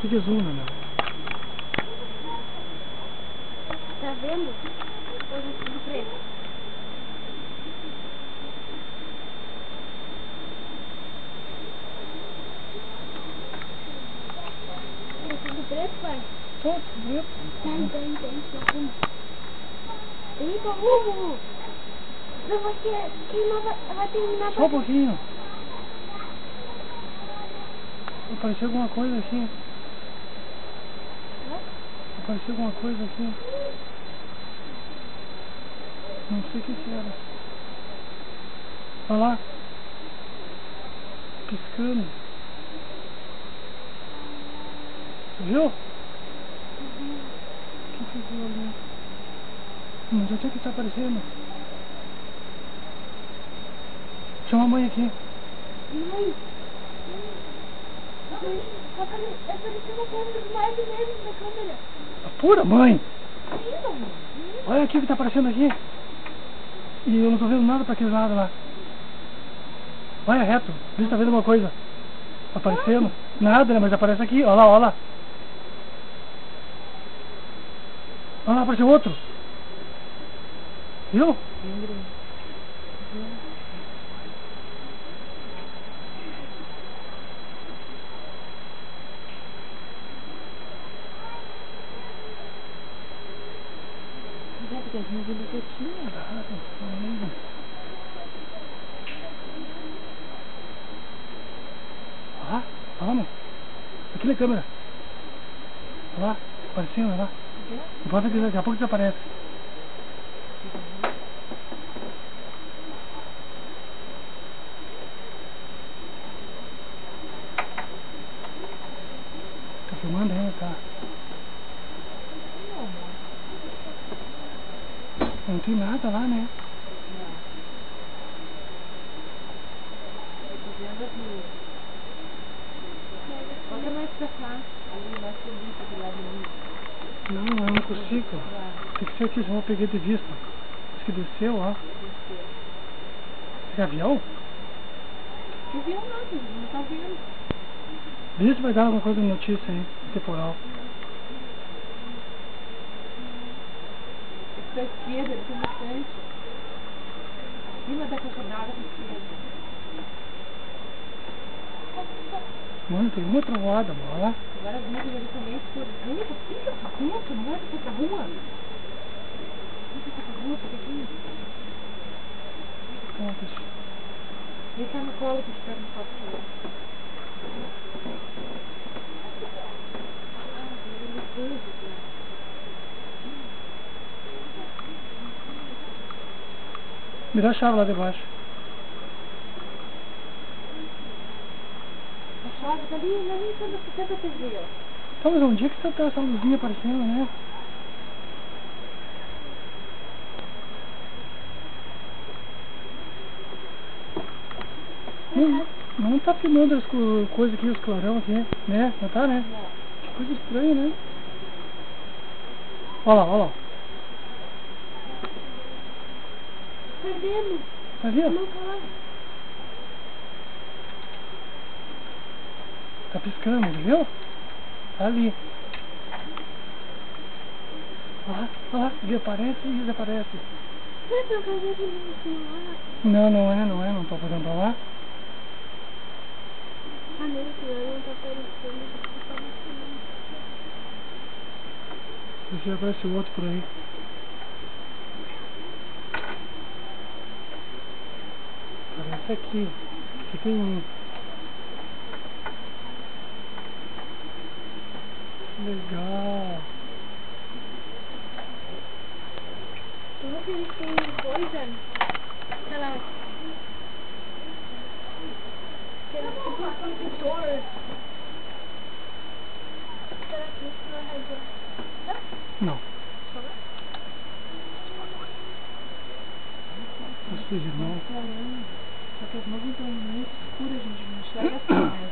Que desuna, meu. Tá vendo? Eu vou tudo preto. É tudo preto, pai? Tô, preto. Tem, tem, tem. tem. Eita, uh! Não vai ter... Queimar, vai, vai terminar... Só um pouquinho. Apareceu alguma coisa aqui. Apareceu alguma coisa aqui. Não sei o que que era. Olha lá. Piscando. Viu? O que que viu ali? Mas onde é que tá aparecendo? Chama a mãe aqui. Mãe! Apareceu uma coisa mais mesmo na câmera. Apura, mãe! Olha aqui o que tá aparecendo aqui. E eu não tô vendo nada pra aquele lado lá. Vai reto, vê se tá vendo alguma coisa. Aparecendo. Nada, né? Mas aparece aqui. Olha lá, olha lá. Olha lá, apareceu outro. Viu? Lá, olha lá, mãe. Aqui na câmera. Olha lá, aparecendo, olha lá. Bota aqui, daqui a pouco desaparece. Tá filmando ainda, tá? Não tem nada lá, né? Olha mais pra cá. Ali, mais pra lado ali. Não, eu não consigo. Tem que ser aqui, senão eu peguei de vista. Acho que desceu, ó. Esse avião? Não viu nada, não tá vendo. Vê se vai dar alguma coisa de notícia aí, temporal. Pra esquerda, ele tem bastante. Acima da caixa d'água pra esquerda. Mano, tem uma trovoada, mano. Olha lá. Agora as nuvens ali também escuras. Eita, fica pra dentro, não vai pra rua. Não vai pra rua, fica aqui. Pronto. Deita no colo que espera no foto Me dá a chave lá debaixo. A chave tá ali, não é nem toda a TV, ó. Então, mas onde é que tá essa luzinha aparecendo, né? Não, não tá filmando as co- coisas aqui, os clarão aqui, né? Não tá, né? Que coisa estranha, né? Olha lá, olha lá. Tá vendo? Tá vendo? Não tá lá. Tá piscando, viu? Tá ali. Olha lá, olha lá. Ele aparece e desaparece. Me ensinar? Não, não é, não é. Não tô podendo pra lá. Ah, não, senhor, não tá aparecendo. Tá. Deixa eu ver se aparece outro por aí. Aqui. Aqui tem um. Legal. Será que eles têm coisa? Sei lá. Sei lá, tipo um computor. Será que isso não é radio? Não. Os seus irmãos. Só que as nuvens estão muito escuras, gente. Não enxerga né?